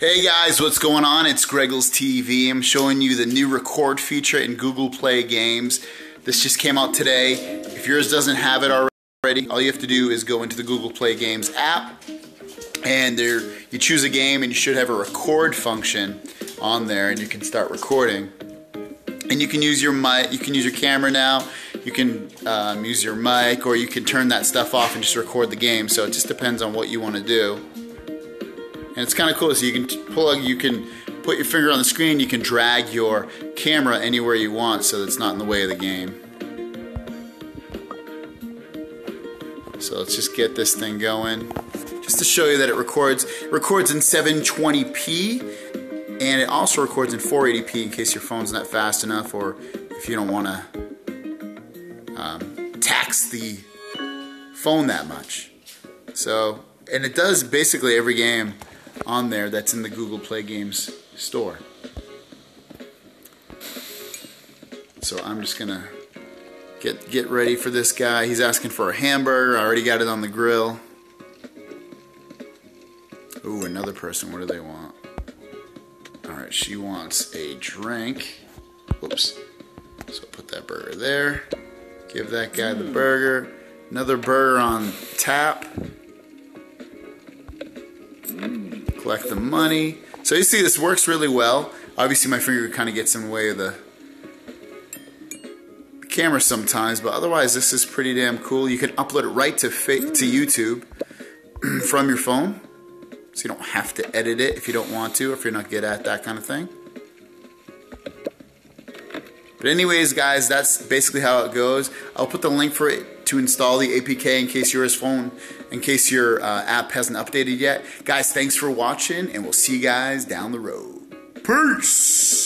Hey guys, what's going on? It's Greggles TV. I'm showing you the new record feature in Google Play Games. This just came out today. If yours doesn't have it already, all you have to do is go into the Google Play Games app and there you choose a game and you should have a record function on there and you can start recording. And you can use your mic, you can use your camera now, you can um, use your mic or you can turn that stuff off and just record the game. So it just depends on what you want to do and it's kind of cool. So you can plug, you can put your finger on the screen, you can drag your camera anywhere you want, so it's not in the way of the game. So let's just get this thing going. Just to show you that it records, it records in 720p, and it also records in 480p in case your phone's not fast enough, or if you don't want to um, tax the phone that much. So, and it does basically every game on there that's in the Google Play Games store. So I'm just gonna get get ready for this guy. He's asking for a hamburger. I already got it on the grill. Ooh, another person. What do they want? All right, she wants a drink. Whoops. So put that burger there. Give that guy the mm. burger. Another burger on tap collect the money. So you see this works really well. Obviously my finger kind of gets in the way of the camera sometimes, but otherwise this is pretty damn cool. You can upload it right to, to YouTube from your phone. So you don't have to edit it if you don't want to, if you're not good at that kind of thing. But anyways, guys, that's basically how it goes. I'll put the link for it to install the APK in case your phone, in case your uh, app hasn't updated yet. Guys, thanks for watching, and we'll see you guys down the road. Peace!